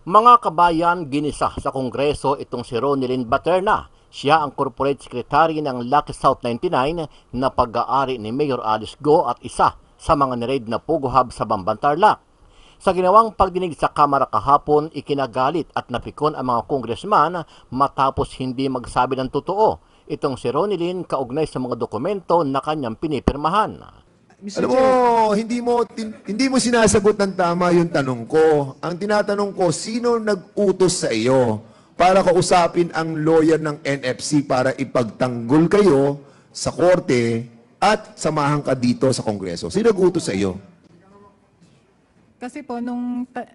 Mga kabayan, ginisa sa Kongreso itong si Ronilyn Baterna. Siya ang corporate secretary ng Lucky South 99 na pag-aari ni Mayor Alice Go at isa sa mga niraid na Pugo Hub sa Bambantarlac. Sa ginawang pagdinig sa Kamara kahapon, ikinagalit at napikon ang mga congressman matapos hindi magsabi ng totoo. Itong si Ronilyn kaugnay sa mga dokumento na kanyang pinipirmahan. Mr. Alam mo, hindi mo tin- hindi mo sinasagot ng tama yung tanong ko. Ang tinatanong ko, sino nag-utos sa iyo para kausapin ang lawyer ng NFC para ipagtanggol kayo sa korte at samahan ka dito sa Kongreso? Sino nag-utos sa iyo? Kasi po, nung... ta-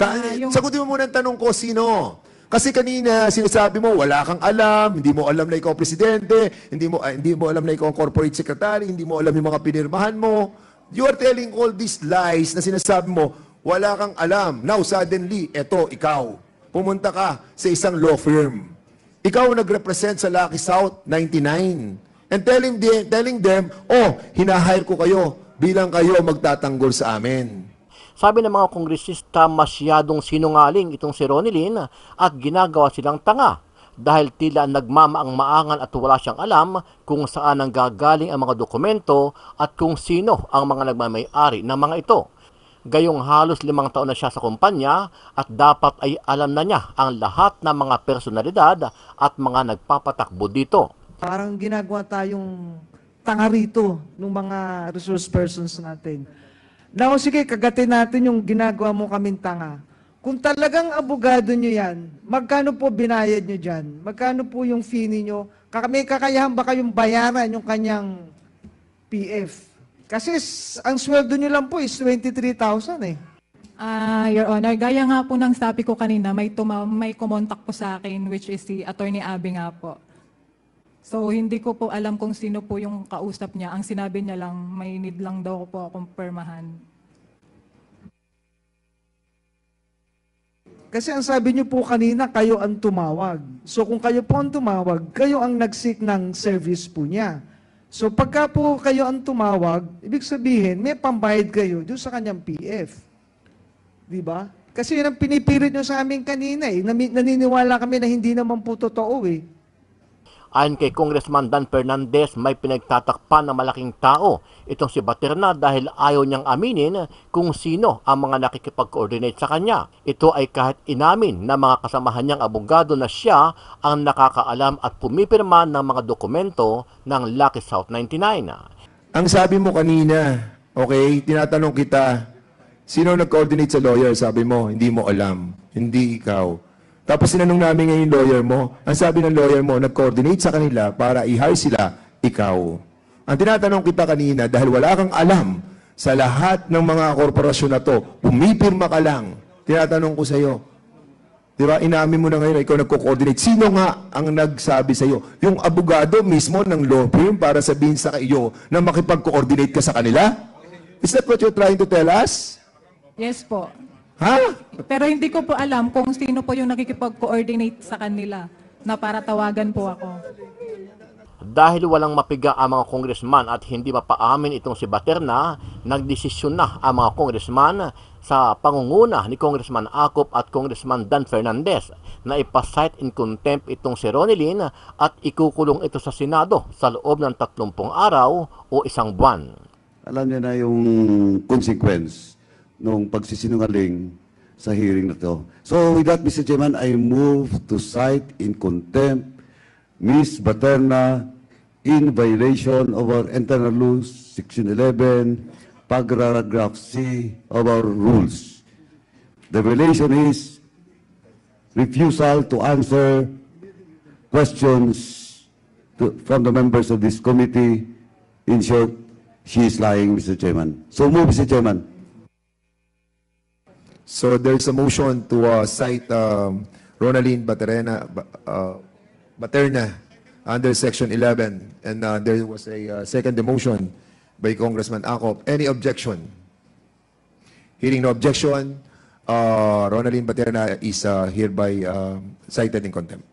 Ta- ah, yung- Sagutin mo muna ang tanong ko, sino? Kasi kanina sinasabi mo wala kang alam, hindi mo alam na ikaw presidente, hindi mo ah, hindi mo alam na ikaw ang corporate secretary, hindi mo alam yung mga pinirmahan mo. You are telling all these lies na sinasabi mo, wala kang alam. Now suddenly, eto ikaw. Pumunta ka sa isang law firm. Ikaw ang nag-represent sa Lucky South 99. And telling them, telling them, oh, hinahire ko kayo bilang kayo magtatanggol sa amin. Sabi ng mga kongresista, masyadong sinungaling itong si Ronilyn at ginagawa silang tanga dahil tila nagmamaang maangan at wala siyang alam kung saan ang gagaling ang mga dokumento at kung sino ang mga nagmamay-ari ng mga ito. Gayong halos limang taon na siya sa kumpanya at dapat ay alam na niya ang lahat ng mga personalidad at mga nagpapatakbo dito. parang ginagawa tayong tanga rito ng mga resource persons natin. Now, sige, kagatin natin yung ginagawa mo kaming tanga. Kung talagang abogado nyo yan, magkano po binayad nyo dyan? Magkano po yung fee ninyo? May kakayahan ba kayong bayaran yung kanyang PF? Kasi ang sweldo nyo lang po is 23,000 eh. Ah, Your Honor, gaya nga po ng sabi ko kanina, may, tuma- may kumontak po sa akin, which is si Attorney Abby nga po. So, hindi ko po alam kung sino po yung kausap niya. Ang sinabi niya lang, may need lang daw po akong permahan. Kasi ang sabi niyo po kanina, kayo ang tumawag. So kung kayo po ang tumawag, kayo ang nag-seek ng service po niya. So pagka po kayo ang tumawag, ibig sabihin, may pambayad kayo doon sa kanyang PF. Di ba? Kasi yun ang pinipilit niyo sa amin kanina eh. Naniniwala kami na hindi naman po totoo eh. Ayon kay Congressman Dan Fernandez, may pinagtatakpan ng malaking tao itong si Baterna dahil ayaw niyang aminin kung sino ang mga nakikipag-coordinate sa kanya. Ito ay kahit inamin ng mga kasamahan niyang abogado na siya ang nakakaalam at pumipirma ng mga dokumento ng Lucky South 99. Ang sabi mo kanina, okay, tinatanong kita, sino nag-coordinate sa lawyer? Sabi mo, hindi mo alam. Hindi ikaw. Tapos sinanong namin ngayon lawyer mo, ang sabi ng lawyer mo, nag-coordinate sa kanila para i-hire sila, ikaw. Ang tinatanong kita kanina, dahil wala kang alam sa lahat ng mga korporasyon na to, pumipirma ka lang. Tinatanong ko sa iyo, Di ba? Inamin mo na ngayon na ikaw nagko-coordinate. Sino nga ang nagsabi sa iyo? Yung abogado mismo ng law firm para sabihin sa iyo na makipag-coordinate ka sa kanila? Is that what you're trying to tell us? Yes po. Ha? Pero hindi ko po alam kung sino po yung nakikipag-coordinate sa kanila na para tawagan po ako. Dahil walang mapiga ang mga congressman at hindi mapaamin itong si Baterna, nagdesisyon na ang mga congressman sa pangunguna ni Congressman Acop at Congressman Dan Fernandez na ipasight in contempt itong si Ronilyn at ikukulong ito sa Senado sa loob ng 30 araw o isang buwan. alam niya na yung consequence ng pagsisinungaling sa hearing na to. So with that, Mr. Chairman, I move to cite in contempt Ms. Baterna in violation of our internal rules, Section 11, paragraph C of our rules. The violation is refusal to answer questions to, from the members of this committee. In short, she is lying, Mr. Chairman. So move, Mr. Chairman. So there's a motion to uh, cite um, Ronaldine Baterna, Ba- uh, Baterna under Section 11. And uh, there was a uh, second motion by Congressman Acop. Any objection? Hearing no objection, uh, Ronaldine Baterna is uh, hereby uh, cited in contempt.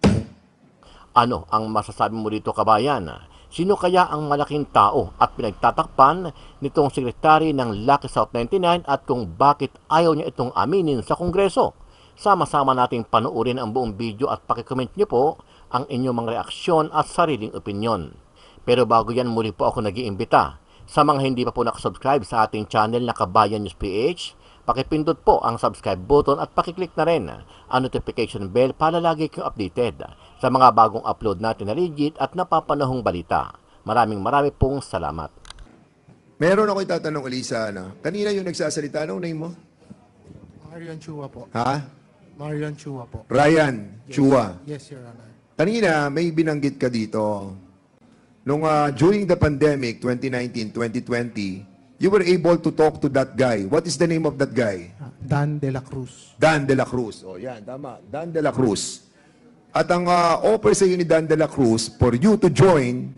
Ano ang masasabi mo dito kabayan? Sino kaya ang malaking tao at pinagtatakpan nitong sekretary ng Lucky South 99 at kung bakit ayaw niya itong aminin sa Kongreso? Sama-sama nating panuorin ang buong video at pakicomment nyo po ang inyong mga reaksyon at sariling opinyon. Pero bago yan muli po ako nag-iimbita. Sa mga hindi pa po nakasubscribe sa ating channel na Kabayan News PH, pakipindot po ang subscribe button at pakiclick na rin ang notification bell para lagi kayong updated sa mga bagong upload natin na legit at napapanahong balita. Maraming marami pong salamat. Meron ako itatanong, Elisa, ano? Kanina yung nagsasalita, anong name mo? Marian Chua po. Ha? Marian Chua po. Ryan Chua. Yes, Your Honor. Kanina, may binanggit ka dito. Nung ah, during the pandemic, 2019, 2020, you were able to talk to that guy. What is the name of that guy? Ah, Dan De La Cruz. Dan de la Cruz. O yan, tama. Dan de la Cruz. At ang ah, offer sa iyo ni Dan de la Cruz for you to join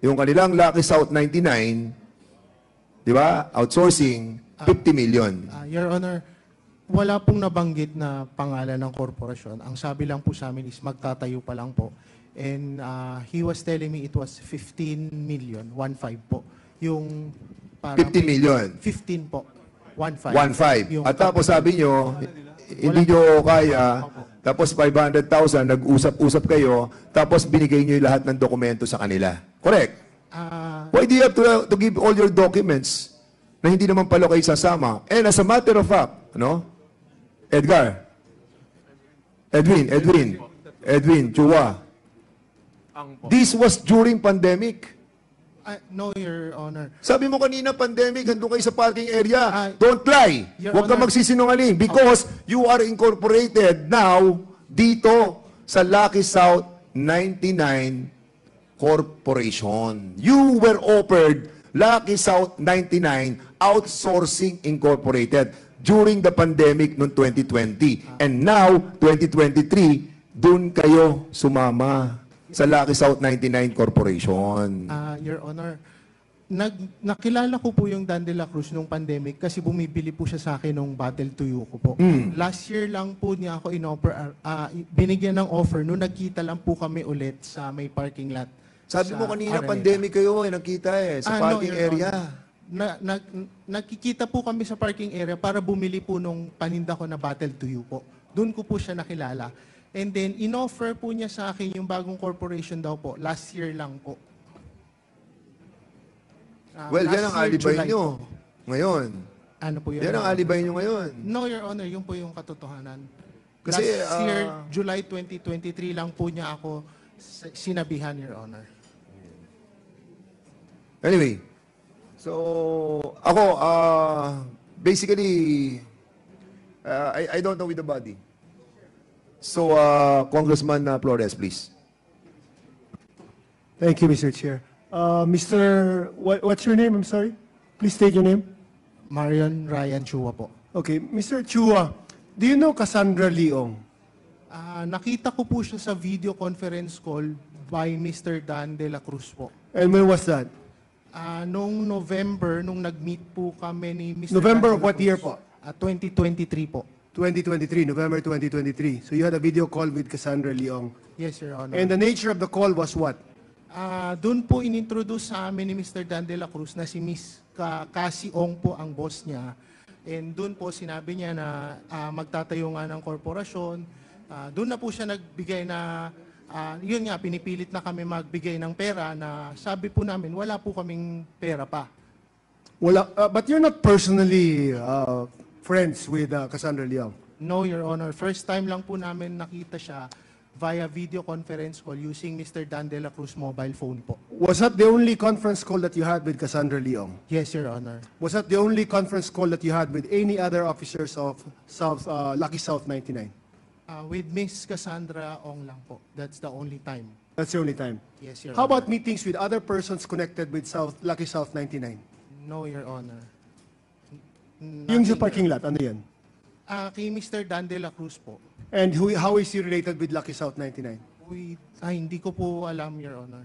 yung kanilang Lucky South 99, di ba? Outsourcing, 50 million. Ah, Your Honor, wala pong nabanggit na pangalan ng korporasyon. Ang sabi lang po sa amin is magtatayo pa lang po. And ah, he was telling me it was 15 million, 1.5 po. Yung parang 50 million. 15 po. 1.5. 1.5. Yung At tapos sabi nyo, hindi nyo kaya, tapos 500,000, nag-usap-usap kayo, tapos binigay nyo lahat ng dokumento sa kanila. Correct? Ah, Why do you have to, to give all your documents na hindi naman pala kayo sasama? And as a matter of fact, ano? Edgar. Edwin, Edwin. Edwin, Chua. This was during pandemic. Ah, no, Your Honor. Sabi mo kanina, pandemic, handun kayo sa parking area. Ah, Don't lie. Your Huwag ka Honor. magsisinungaling because you are incorporated now dito sa Lucky South 99 Corporation. You were offered Lucky South 99 Outsourcing Incorporated during the pandemic noong 2020. And now, 2023, dun kayo sumama sa Lucky South 99 Corporation. Ah, Your Honor, nag, nakilala ko po yung Dan de la Cruz nung pandemic kasi bumibili po siya sa akin nung Battle Tuyo ko po. Last year lang po niya ako in-offer, ah, binigyan ng offer nung nagkita lang po kami ulit sa may parking lot. Sabi sa mo kanina, Araneta. pandemic kayo, eh, nakita eh, sa Ah, no, parking Your area. Honor. Na, nag, nagkikita po kami sa parking area para bumili po nung paninda ko na Battle Tuyo po. Doon ko po siya nakilala. And then, in-offer po niya sa akin yung bagong corporation daw po. Last year lang po. Ah, Well, yan ang year, alibay July nyo. po. Ngayon. Ano po yun? Yan ang alibay nyo ngayon. No, Your Honor, yun po yung katotohanan. Kasi, Last ah, year, July 2023 lang po niya ako sinabihan, Your Honor. Anyway, so, ako, uh, basically, uh, I, I don't know with the body. So, uh, Congressman uh, Flores, please. Thank you, Mr. Chair. Uh, Mr. What, what's your name? I'm sorry. Please state your name. Marion Ryan Chua po. Okay, Mr. Chua, do you know Cassandra Leong? Ah, nakita ko po siya sa video conference call by Mr. Dan De La Cruz po. And when was that? Ah, nung November, nung nag-meet po kami ni Mr. November Dan of De La what year Cruz. po? Ah, 2023 po. 2023, November 2023. So you had a video call with Cassandra Leong. Yes, Your Honor. And the nature of the call was what? Ah, doon po inintroduce sa amin ni Mr. Dan De La Cruz na si Miss Ka Cassie Ong po ang boss niya. And doon po sinabi niya na ah, magtatayo nga ng korporasyon. Ah, doon na po siya nagbigay na, ah, yun nga, pinipilit na kami magbigay ng pera na sabi po namin, wala po kaming pera pa. Well, uh, but you're not personally uh, friends with uh, Cassandra Leong. No, Your Honor. First time lang po namin nakita siya via video conference call using Mr. Dan De La Cruz mobile phone po. Was that the only conference call that you had with Cassandra Leong? Yes, Your Honor. Was that the only conference call that you had with any other officers of South uh, Lucky South 99? Ah, with Miss Cassandra Ong lang po. That's the only time. That's the only time. Yes, Your Honor. How Honor. about meetings with other persons connected with South Lucky South 99? No, Your Honor. N- Yung sa nothing, parking lot, ano yan? Ah, kay Mr. Dan De La Cruz po. And who, how is he related with Lucky South 99? We, ay, hindi ko po alam, Your Honor.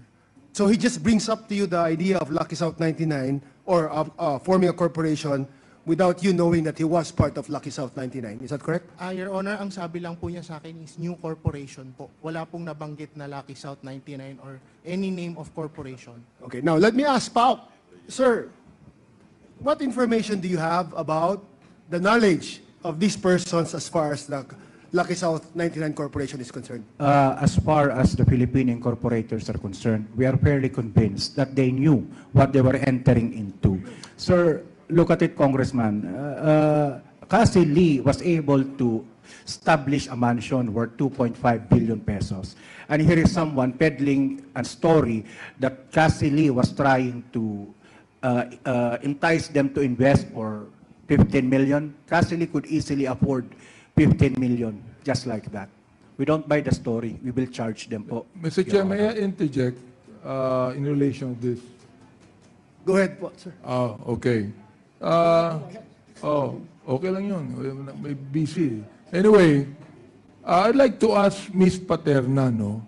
So he just brings up to you the idea of Lucky South 99 or of uh, forming a corporation without you knowing that he was part of Lucky South 99. Is that correct? Ah, Your Honor, ang sabi lang po niya sa akin is new corporation po. Wala pong nabanggit na Lucky South 99 or any name of corporation. Okay, now let me ask Pao. Sir, what information do you have about the knowledge of these persons as far as the Lucky South 99 Corporation is concerned? Uh, as far as the Philippine incorporators are concerned, we are fairly convinced that they knew what they were entering into. Sir, look at it, Congressman. Uh, uh, Lee was able to establish a mansion worth 2.5 billion pesos. And here is someone peddling a story that Cassie Lee was trying to uh, uh, entice them to invest for 15 million. Lee could easily afford 15 million, just like that. We don't buy the story, we will charge them po. Mr. Chair, may I interject uh, in relation to this? Go ahead po, sir. Ah, okay. Ah, oh, okay lang yun. May busy. Anyway, uh, I'd like to ask Miss Paterna, no?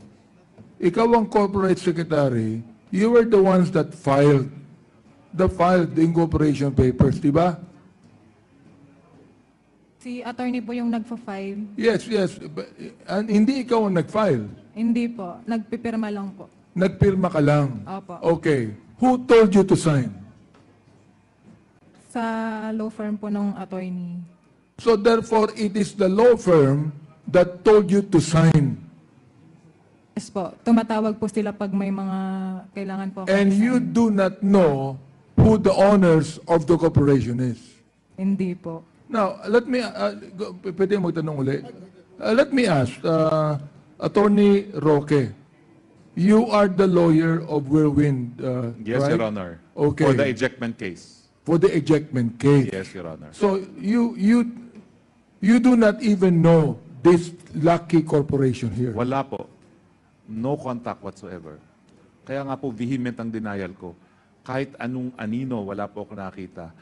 Ikaw ang corporate secretary. You were the ones that filed the filed the incorporation papers, di ba? Si attorney po yung nagpa-file. Yes, yes. But- And hindi ikaw ang nag-file. Hindi po. Nagpipirma lang po. Nagpirma ka lang. Opo. Okay. Who told you to sign? Sa law firm po ng attorney. So therefore, it is the law firm that told you to sign. Yes po. Tumatawag po sila pag may mga kailangan po. ako And i-sign. you do not know who the owners of the corporation is. Hindi po. Now, let me, uh, go- p- pwede magtanong ulit. Uh, let me ask, uh, Attorney Roque, you are the lawyer of Whirlwind, uh, Yes, right? Your Honor. Okay. For the ejectment case. For the ejectment case. Yes, Your Honor. So you, you, you do not even know this lucky corporation here. Wala po. No contact whatsoever. Kaya nga po, vehement ang denial ko. Kahit anong anino, wala po ako nakita.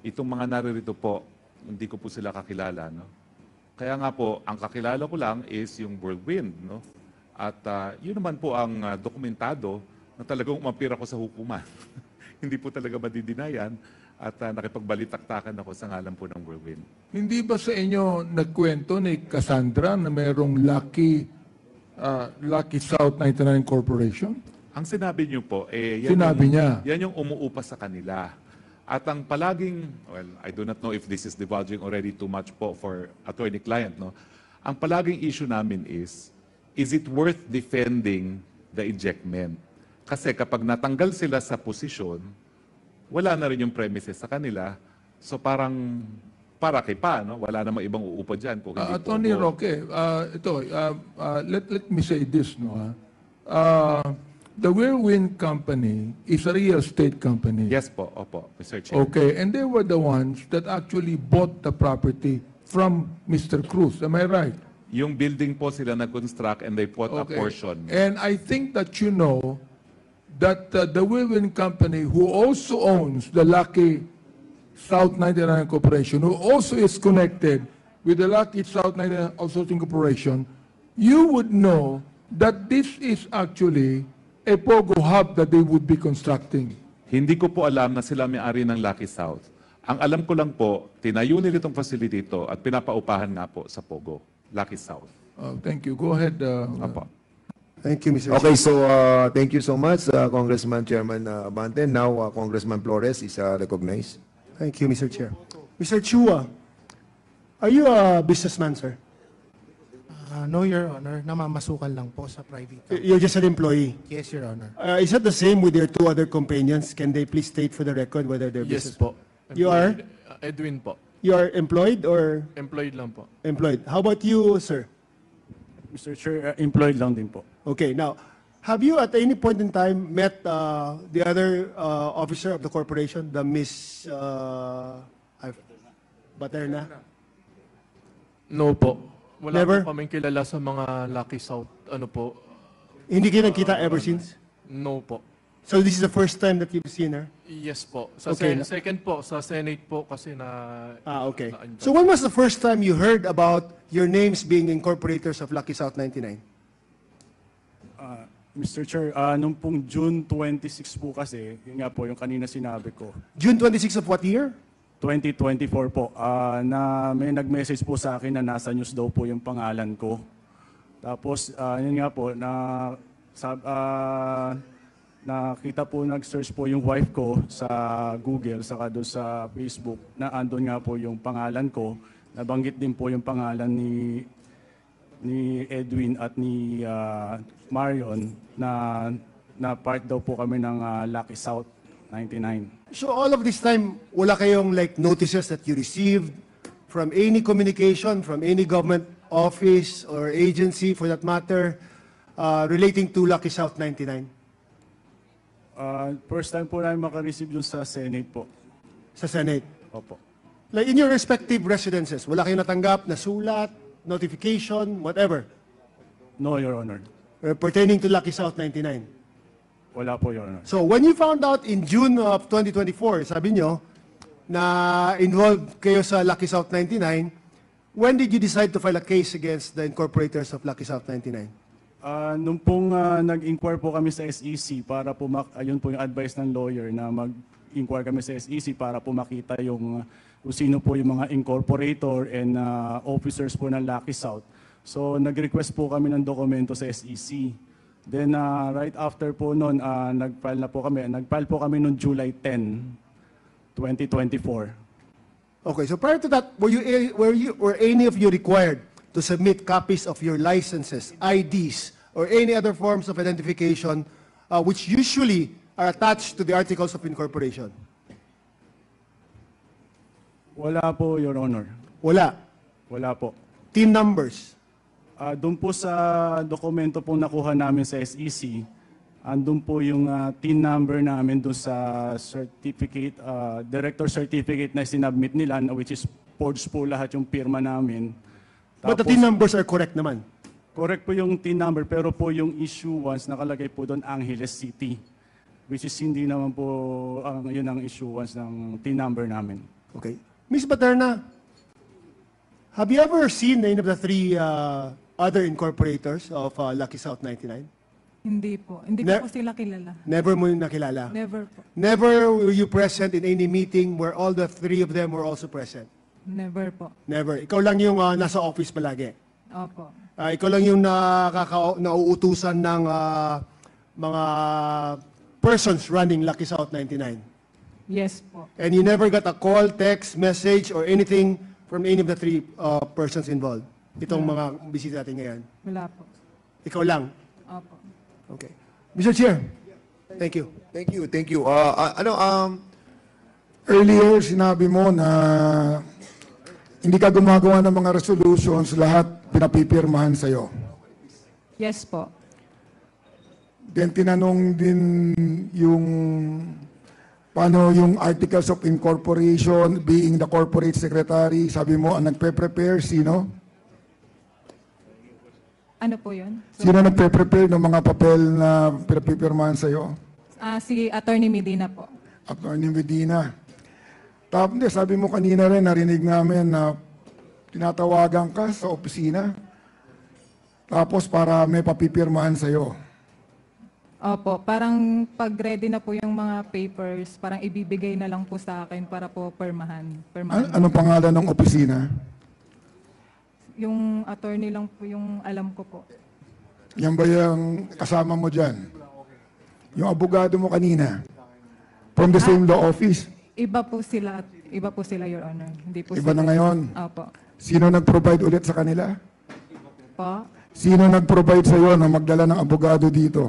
Itong mga naririto po, hindi ko po sila kakilala. No? Kaya nga po, ang kakilala ko lang is yung whirlwind. No? At ah, yun naman po ang ah, dokumentado na talagang umapir ako sa hukuman. hindi po talaga madidinayan at ah, nakipagbalitaktakan ako sa ngalan po ng whirlwind. Hindi ba sa inyo nagkwento ni Cassandra na mayroong lucky, uh, lucky South 99 Corporation? Ang sinabi niyo po, eh, yan Sinabi yung, niya. Yan yung umuupa sa kanila. At ang palaging, well, I do not know if this is divulging already too much po for attorney-client, no? Ang palaging issue namin is, is it worth defending the ejectment? Kasi kapag natanggal sila sa posisyon, wala na rin yung premises sa kanila. So parang, para kay pa, no? Wala namang ibang uupa dyan. Kung Uh, hindi Attorney po- Roque, uh, ito, uh, uh, let, let me say this, no, ha? Uh, the Whirlwind Company is a real estate company. Yes po, opo, Mr. Chair. Okay, and they were the ones that actually bought the property from Mr. Cruz. Am I right? Yung building po sila nag-construct and they bought a Okay. portion. And I think that you know that uh, the Whirlwind Company, who also owns the Lucky South 99 Corporation, who also is connected with the Lucky South 99 Outsourcing Corporation, you would know that this is actually a POGO hub that they would be constructing. Hindi ko po alam na sila may-ari ng Lucky South. Ang alam ko lang po, tinayo nila itong facility ito at pinapaupahan nga po sa Pogo, Lucky South. Uh, thank you. Go ahead. Uh, Apo. Thank you, Mr. Okay, so uh, thank you so much, uh, Congressman Chairman uh, Abante. Now, uh, Congressman Flores is uh, recognized. Thank you, Mr. Chair. Mr. Chua, are you a businessman, sir? Ah, no, Your Honor. Namamasukan lang po sa private. company. You're just an employee. Yes, Your Honor. Uh, is that the same with your two other companions? Can they please state for the record whether they're Yes business? po. You are? Uh, Edwin po. You are employed or Employed lang po. employed? How about you, sir? Mr. Chair, uh, employed lang din po. Okay, now, have you at any point in time met uh, the other uh, officer of the corporation, the Miss uh, I've- Baterna? No po. Wala Never? po kaming kilala sa mga Lucky South. Ano po? Hindi kayo nagkita ever since? No po. So this is the first time that you've seen her? Yes po. Sa Okay. sen- second po, sa Senate po kasi na... Ah, okay. na- So when was the first time you heard about your names being incorporators of Lucky South 99? Uh, Mr. Chair, uh, nung pong June 26 po kasi, yun nga po yung kanina sinabi ko, June 26 of what year? 2024 po, ah, na may nag-message po sa akin na nasa news daw po yung pangalan ko. Tapos, ah, yun nga po, na, sab, ah, nakita po, nag-search po yung wife ko sa Google, saka doon sa Facebook, na andun nga po yung pangalan ko. Nabanggit din po yung pangalan ni ni Edwin at ni ah, Marion na na part daw po kami ng ah, Lucky South 99. So all of this time, wala kayong like notices that you received from any communication, from any government office or agency for that matter, uh, relating to Lucky South 99 Ah, first time po namin makareceive yun sa Senate po. sa Senate? Opo. Like in your respective residences, wala kayong natanggap na sulat, notification, whatever, No, Your Honor. uh, pertaining to Lucky South 99? Wala po, Your Honor. So when you found out in June of 2024, sabi nyo, na involved kayo sa Lucky South 99, when did you decide to file a case against the incorporators of Lucky South 99? Ah, nung pong ah, nag-inquire po kami sa SEC para po mak- ayun po yung advice ng lawyer na mag-inquire kami sa SEC para po makita yung ah, kung sino po yung mga incorporator and ah, officers po ng Lucky South. So nag-request po kami ng dokumento sa SEC. Then ah, right after po noon, ah, nag-file na po kami. Nag-file po kami noong July 10, 2024. Okay, so prior to that, were you, were you, were any of you required to submit copies of your licenses, IDs, or any other forms of identification, uh, which usually are attached to the articles of incorporation? Wala po, Your Honor. Wala. Wala po. Team numbers. Ah, doon po sa dokumento po nakuha namin sa SEC, andun po yung ah, TIN number namin doon sa certificate, ah, director certificate na sinubmit nila, na which is forged po lahat yung pirma namin. But the Tapos- team numbers are correct naman. Correct po yung TIN number, pero po yung issuance nakalagay po doon Angeles City, which is hindi naman po ang yun ang issuance ng TIN number namin. Okay. Ms. Baterna, have you ever seen any of the three uh, other incorporators of uh, Lucky South 99? Hindi po. Hindi Ne- po sila kilala. Never mo yung nakilala? Never po. Never were you present in any meeting where all the three of them were also present? Never po. Never. Ikaw lang yung uh, nasa office palagi. Opo. Ah, ikaw lang yung nakaka nauutusan ng ah, mga persons running Lucky South 99. Yes po. And you never got a call, text, message, or anything from any of the three uh, persons involved. Itong mga bisita natin ngayon. Wala po. Ikaw lang. Opo. Okay. Mr. Chair. Thank you. Thank you, thank you. Ah, ah, ano, um, Earlier, sinabi mo na hindi ka gumagawa ng mga resolutions, lahat pinapipirmahan sa'yo. Yes po. Then tinanong din yung paano yung articles of incorporation, being the corporate secretary, sabi mo, ang nagpe-prepare, sino? Ano po yun? So, Sino nagpe-prepare ng mga papel na pinapipirmahan sa'yo? ah, si Attorney Medina po. Attorney Medina. Tapos, hindi, sabi mo kanina rin, narinig namin na tinatawagan ka sa opisina. Tapos para may papipirmahan sa'yo. Opo, parang pag ready na po yung mga papers, parang ibibigay na lang po sa akin para po permahan. permahan. An- anong pangalan ng opisina? Yung attorney lang po yung alam ko po. Yan ba yung kasama mo dyan? Yung abogado mo kanina? From the same law office? Iba po sila, iba po sila, Your Honor. Hindi po Iba sila- na ngayon? Opo. Sino nag-provide ulit sa kanila? Po. Sino nag-provide sa iyo na magdala ng abogado dito?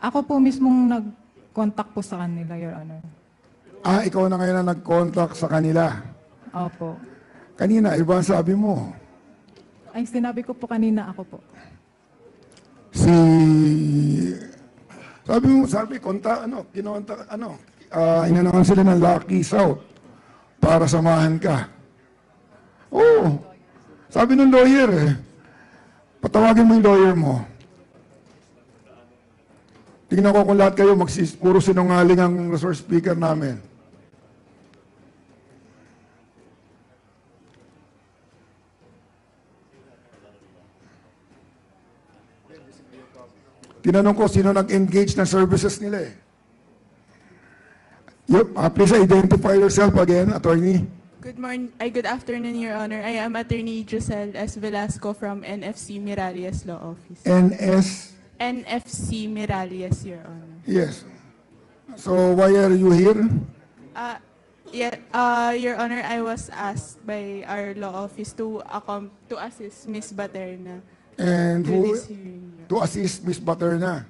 Ako po mismong nag-contact po sa kanila, Your Honor. Ah, ikaw na ngayon na nag-contact sa kanila. Opo. Kanina, iba ang sabi mo. Ay, sinabi ko po kanina ako po. Si... Sabi mo, sabi, konta, ano, kinonta, ano, ah, inanahan sila ng Lucky South para samahan ka. Oo. Sabi ng lawyer eh, patawagin mo yung lawyer mo. Tingnan ko kung lahat kayo magsis, puro sinungaling ang resource speaker namin. Tinanong ko sino nag-engage ng services nila eh. Yep, uh, please identify yourself again, attorney. Good morning, ay good afternoon, Your Honor. I am Attorney Giselle S. Velasco from NFC Miralles Law Office. NS, NFC Miralles, Your Honor. yes. So why are you here? Uh, yeah, uh, Your Honor, I was asked by our law office to accom- to assist Ms. Baterna And who, to assist Ms. Baterna?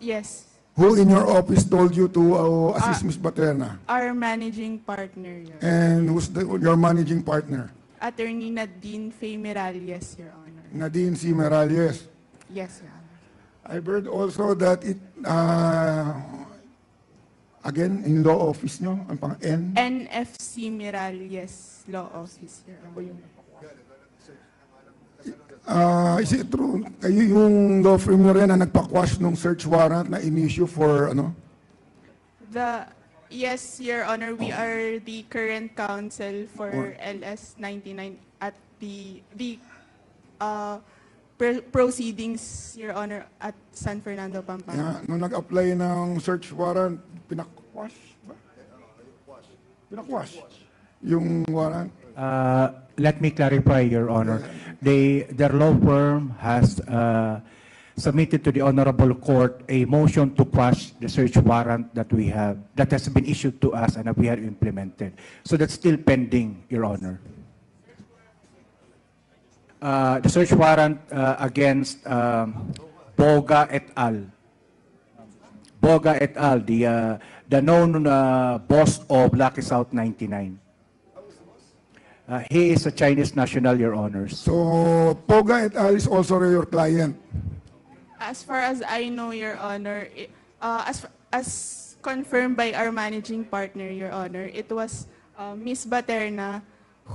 Yes, Who in your office told you to uh, assist. Ms. Baterna? our managing partner, Your And who's the, your managing partner? Attorney Nadine Faye Miralles, Your Honor. Nadine C. Morales. Yes, Your Honor. I've heard also that it, uh, again, in law office nyo, ang pang N, NFC Miralles Law Office, Your Honor. Uh, is it true, kayo yung law firm nyo rin na nagpa-quash ng search warrant na in-issue for, ano, The, yes, Your Honor, we are the current counsel for Or- LS 99 at the, the uh, pr- proceedings, Your Honor, at San Fernando, Pampanga. Yeah, nung nag-apply ng search warrant, pinakwash ba? Pinakwash. Yung warrant. Uh, let me clarify, Your Honor. They, their law firm has uh, submitted to the Honorable Court a motion to quash the search warrant that we have, that has been issued to us and that we have implemented. So that's still pending, Your Honor. Uh, the search warrant uh, against um, Boga et al. Boga et al., the, uh, the known uh, boss of Lucky South 99. Uh, he is a Chinese national, Your Honors. So, Poga et al. is also your client. As far as I know, Your Honor, uh, as, as confirmed by our managing partner, Your Honor, it was uh, Miss Baterna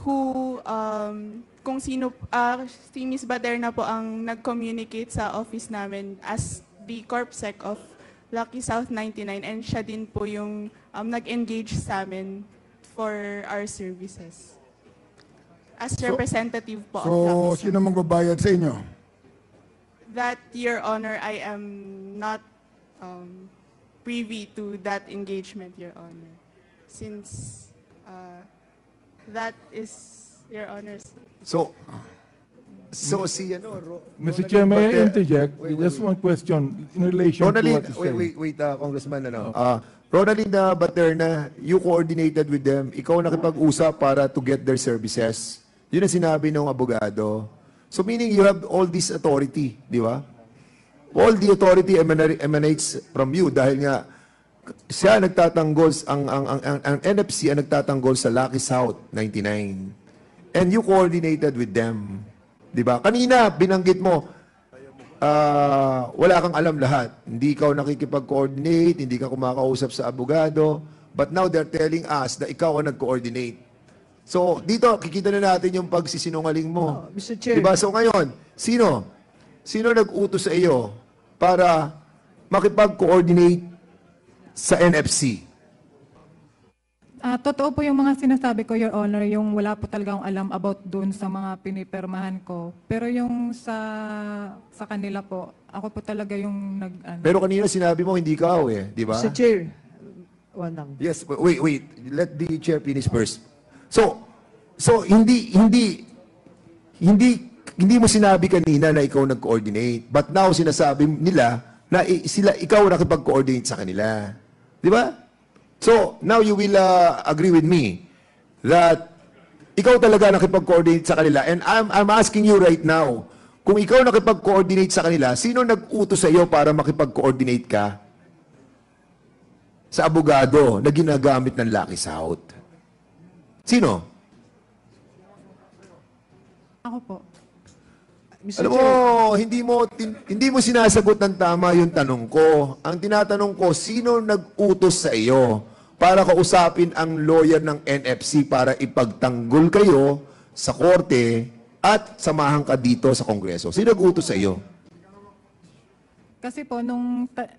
who, um, kung sino, uh, si Miss Baterna po ang nag-communicate sa office namin as the corpsec of Lucky South 99 and siya din po yung um, nag-engage sa amin for our services. As representative po of So, Lucky South. sino magbabayad sa inyo? That, Your Honor, I am not um, privy to that engagement, Your Honor. Since uh, that is, Your Honor's. So, so si ano, Ro- Mr. Ronaldin Chair, may I interject? Wait, wait, Just wait. one question in relation to Ronaldin, what you wait, said. wait, wait, uh, Congressman, ano, uh, Ronaldin na Baterna, you coordinated with them, ikaw nakipag-usap para to get their services. Yun ang sinabi ng abogado. So meaning you have all this authority, di ba? All the authority emana- emanates from you dahil nga siya nagtatanggol, ang, ang, ang, ang, ang NFC ang nagtatanggol sa Lucky South 99. And you coordinated with them. Di ba? Kanina, binanggit mo, ah, wala kang alam lahat. Hindi ikaw nakikipag-coordinate, hindi ka kumakausap sa abogado. But now they're telling us na ikaw ang nag-coordinate. So, dito, kikita na natin yung pagsisinungaling mo. Oh, Mr. Chair. Diba? So ngayon, sino? Sino nag-utos sa iyo para makipag-coordinate sa NFC? Ah, totoo po yung mga sinasabi ko, Your Honor, yung wala po talaga akong alam about dun sa mga pinipirmahan ko. Pero yung sa sa kanila po, ako po talaga yung nag... Ano, Pero kanina sinabi mo hindi ikaw eh, di ba? Mr. Chair, one lang. Yes, wait, wait. Let the chair finish first. So, so hindi hindi hindi hindi mo sinabi kanina na ikaw nag-coordinate. But now sinasabi nila na sila ikaw nakipag-coordinate sa kanila. Di ba? So, now you will uh, agree with me that ikaw talaga nakipag-coordinate sa kanila. And I'm, I'm asking you right now, kung ikaw nakipag-coordinate sa kanila, sino nag-utos sa iyo para makipag-coordinate ka sa abogado na ginagamit ng Lucky South? Sino? ako po. Mr. Alam mo, hindi mo tin- hindi mo sinasagot ng tama yung tanong ko. Ang tinatanong ko, sino nag-utos sa iyo para kausapin ang lawyer ng NFC para ipagtanggol kayo sa korte at samahan ka dito sa Kongreso? Sino nag-utos sa iyo? Kasi po, nung... ta-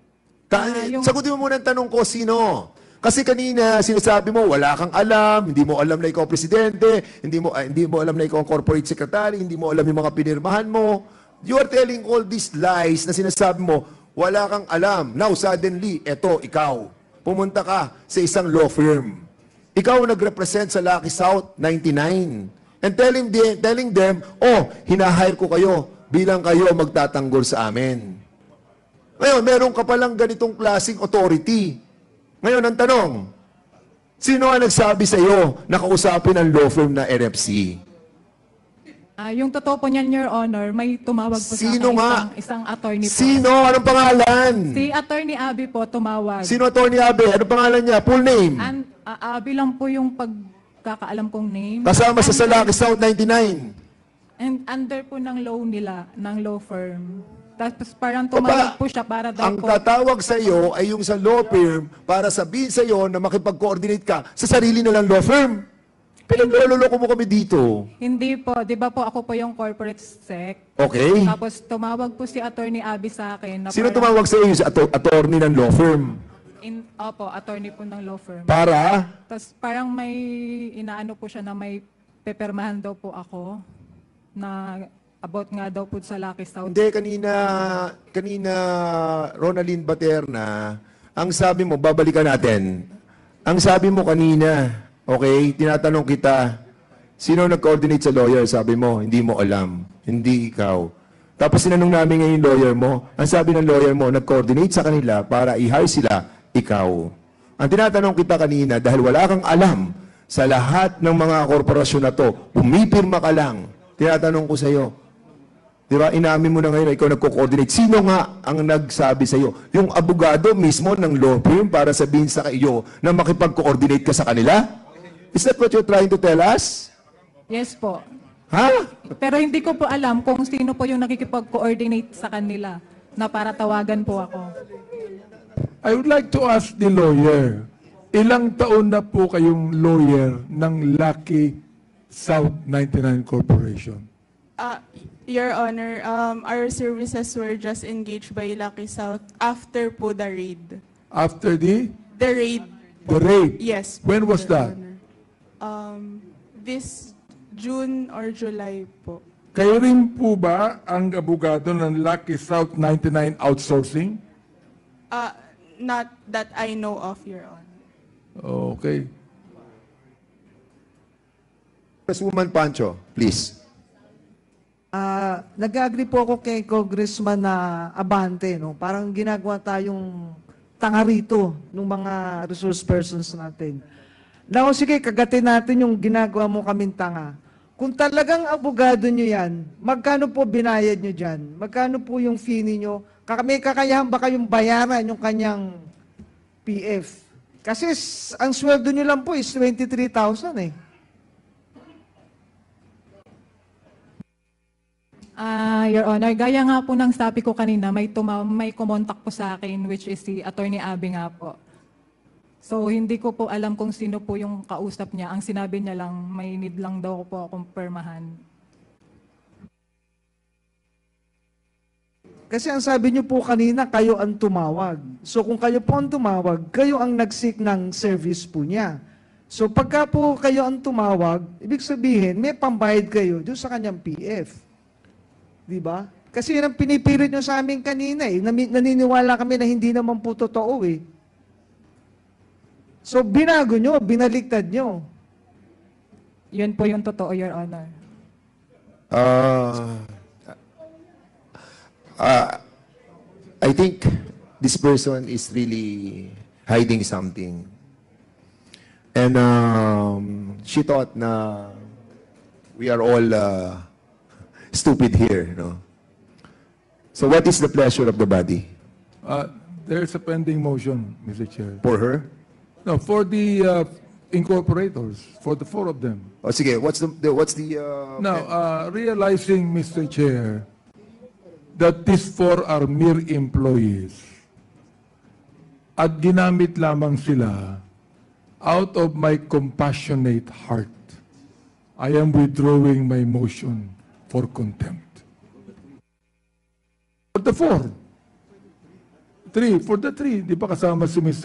Ta- ah, yung- Sagutin mo muna ang tanong ko, sino? Kasi kanina sinasabi mo wala kang alam, hindi mo alam na ikaw presidente, hindi mo ah, hindi mo alam na ikaw ang corporate secretary, hindi mo alam yung mga pinirmahan mo. You are telling all these lies na sinasabi mo, wala kang alam. Now suddenly, eto ikaw. Pumunta ka sa isang law firm. Ikaw ang nag-represent sa Lucky South 99. And telling them, telling them, oh, hinahire ko kayo bilang kayo magtatanggol sa amin. Ngayon, meron ka palang ganitong klaseng authority. Ngayon, ang tanong, sino ang nagsabi sa iyo na kausapin ang law firm na NFC? Ah, yung totoo po niyan, Your Honor, may tumawag po Sino sa akin nga? isang, isang attorney po. Sino? Anong pangalan? Si Attorney Abby po tumawag. Sino Attorney Abe? Anong pangalan niya? Full name? And, ah, Abby lang po yung pagkakaalam kong name. Kasama sa Under- Salaki South 99. And under po ng law nila, ng law firm. Tapos parang tumawag po siya para daw Ang po. tatawag sa iyo ay yung sa law firm para sabihin sa iyo na makipag-coordinate ka sa sarili nilang law firm. Pinagloloko mo kami dito. Hindi po, di ba po ako po yung corporate sec. Okay. Tapos tumawag po si Attorney Abby sa akin. Na Sino parang- tumawag sa iyo? Yung ato- attorney ng law firm. In, opo, attorney po ng law firm. Para? Tapos parang may inaano po siya na may pepermahan daw po ako na about nga daw po sa Lucky South. Hindi, kanina, kanina, Ronaldine Baterna, ang sabi mo, babalikan natin. Ang sabi mo kanina, okay, tinatanong kita, sino nag-coordinate sa lawyer? Sabi mo, hindi mo alam. Hindi ikaw. Tapos sinanong namin ngayon lawyer mo, ang sabi ng lawyer mo, nag-coordinate sa kanila para i-hire sila, ikaw. Ang tinatanong kita kanina, dahil wala kang alam sa lahat ng mga korporasyon na to, pumipirma ka lang. Tinatanong ko sa iyo, Di ba? Inamin mo na ngayon na ikaw nagko-coordinate. Sino nga ang nagsabi sa iyo? Yung abogado mismo ng law firm para sabihin sa iyo na makipag-coordinate ka sa kanila? Is that what you're trying to tell us? Yes po. Ha? Pero hindi ko po alam kung sino po yung nakikipag-coordinate sa kanila na para tawagan po ako. I would like to ask the lawyer, ilang taon na po kayong lawyer ng Lucky South 99 Corporation? Uh, Your Honor, um, our services were just engaged by Lucky South after po the raid. After the, The raid, the raid? yes. When was Your that? Honor. Um, this June or July po. Kayo rin po ba ang abogado ng Lucky South 99 Outsourcing? Uh, not that I know of, Your Honor. Okay. Congresswoman Pancho, please. Ah, nag-agree po ako kay Congressman na Abante, no? Parang ginagawa tayong tanga rito ng mga resource persons natin. Now, sige, kagatin natin yung ginagawa mo kaming tanga. Kung talagang abogado nyo yan, magkano po binayad nyo dyan? Magkano po yung fee ninyo? May kakayahan ba kayong bayaran yung kanyang PF? Kasi ang sweldo nyo lang po is 23,000 eh. Ah, Your Honor, gaya nga po ng sabi ko kanina, may tuma may kumontak po sa akin which is si Attorney Abby nga po. So hindi ko po alam kung sino po yung kausap niya. Ang sinabi niya lang, may need lang daw po akong permahan. Kasi ang sabi niyo po kanina, kayo ang tumawag. So kung kayo po ang tumawag, kayo ang nag-seek ng service po niya. So pagka po kayo ang tumawag, ibig sabihin, may pambayad kayo doon sa kanyang PF. Di ba? Kasi yun ang pinipilit nyo sa amin kanina eh. Nami- naniniwala kami na hindi naman po totoo eh. So binago nyo, binaliktad nyo. Yun po yung totoo, Your Honor. Uh, uh, I think this person is really hiding something. And um, she thought na we are all uh, stupid here. No? So what is the pleasure of the body? Uh, There's a pending motion, Mr. Chair. For her? No, for the uh, incorporators, for the four of them. O sige, what's the, the what's the uh, Now, uh, realizing, Mr. Chair, that these four are mere employees at ginamit lamang sila out of my compassionate heart, I am withdrawing my motion for contempt. For the four. Three, for the three. Di ba kasama si Miss,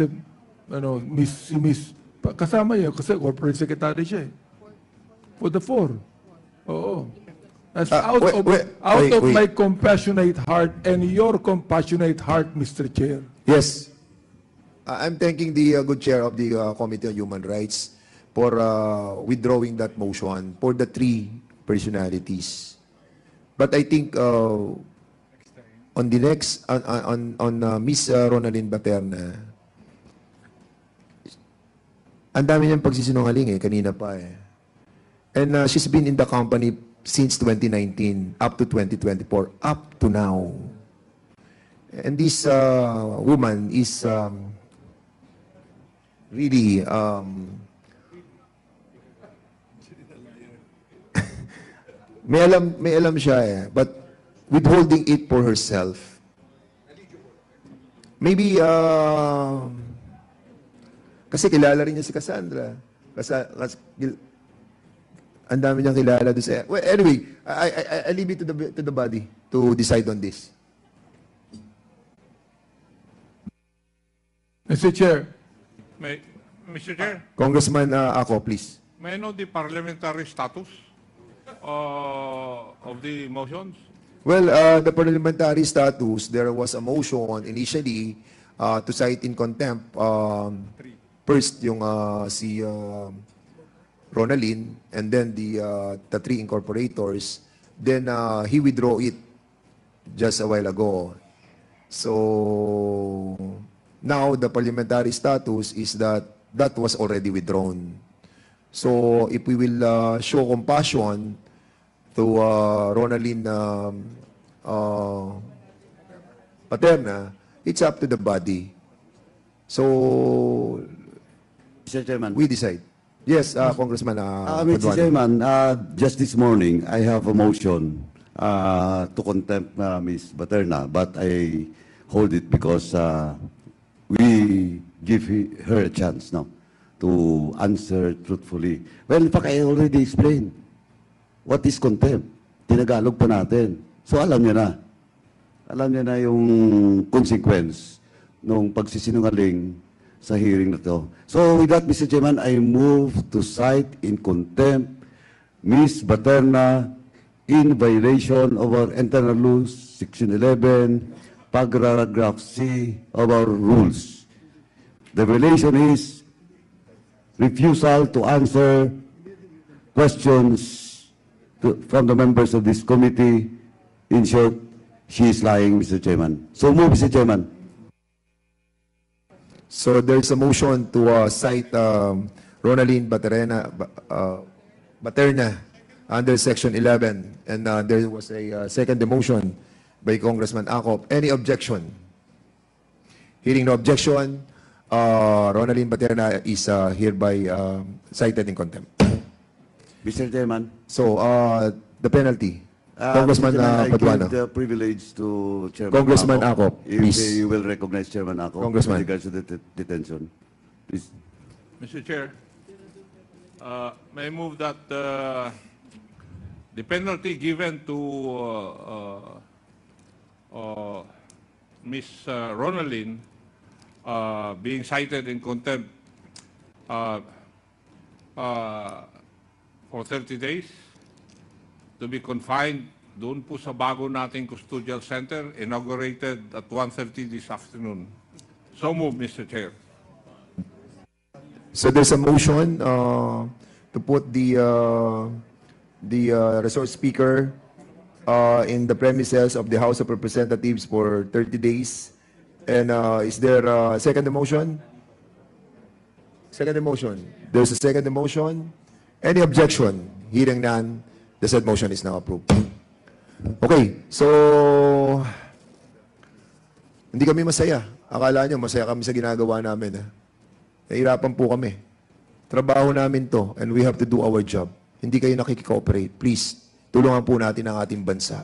ano, Miss, si Miss, kasama niya kasi corporate secretary siya eh. For the four. Oo. That's Ah, out wait, of, wait, out wait, of wait. my compassionate heart and your compassionate heart, Mr. Chair. Yes. Uh, I'm thanking the uh, good chair of the uh, Committee on Human Rights for uh, withdrawing that motion for the three personalities. But I think uh, on the next, on, on, on uh, Miss uh, Ronaldine Baterna, ang dami niyang pagsisinungaling eh, kanina pa eh. And uh, she's been in the company since 2019 up to 2024, up to now. And this uh, woman is um, really um, may alam may alam siya eh, but withholding it for herself. Maybe uh, kasi kilala rin niya si Cassandra. Kasi, kasi ang dami niyang kilala doon sa... Well, anyway, I, I, I, I leave it to the, to the body to decide on this. Mr. Chair, May, Mr. Chair, Congressman uh, ako, please. may I know the parliamentary status uh, of the motions? Well, uh, the parliamentary status, there was a motion initially uh, to cite in contempt um, first yung uh, si uh, Ronaldin and then the uh, the three incorporators. Then uh, he withdraw it just a while ago. So now the parliamentary status is that that was already withdrawn. So if we will uh, show compassion to uh, Ronaldin um, uh, Paterna, it's up to the body. So Mr. Chairman. we decide. Yes, uh, Congressman uh, Uh, Mr. Paduano. Chairman, uh, just this morning, I have a motion uh, to contempt uh, Ms. Baterna, but I hold it because uh, we give he- her a chance now to answer truthfully. Well, in fact, I already explained what is contempt. Tinagalog pa natin. So alam niya na. Alam niya na yung consequence ng pagsisinungaling sa hearing na to. So with that, Mr. Chairman, I move to cite in contempt Ms. Baterna in violation of our internal rules, Section 11, paragraph C of our rules. The violation is refusal to answer questions to, from the members of this committee. In short, she is lying, Mr. Chairman. So move, Mr. Chairman. So there's a motion to uh, cite um, Ronaldin Baterna, uh, Baterna under Section 11. And uh, there was a uh, second motion by Congressman Acop. Any objection? Hearing no objection, uh, Ronaldin Baterna is uh, hereby um, cited in contempt. Mr. Chairman. So uh, the penalty, Uh, Congressman Mr. Chairman, uh, I Paduano. give the privilege to Chairman Congressman Acop. If please. you will recognize Chairman Acop. Congressman. With regards to the det- detention. Please. Mr. Chair, uh, may I move that uh, the penalty given to uh, uh, uh, Ms. uh, Ronaldin uh, being cited in contempt uh, uh, for 30 days to be confined doon po sa bago nating custodial center inaugurated at 1.30 this afternoon. So move, Mr. Chair. So there's a motion uh, to put the uh, the uh, resource speaker uh, in the premises of the House of Representatives for 30 days. And uh, is there a second motion? Second motion. There's a second motion. Any objection? Hearing none, the said motion is now approved. Okay, so hindi kami masaya. Akala nyo masaya kami sa ginagawa namin. Ha? Nahirapan po kami. Trabaho namin to and we have to do our job. Hindi kayo nakikikooperate. Please, tulungan po natin ang ating bansa.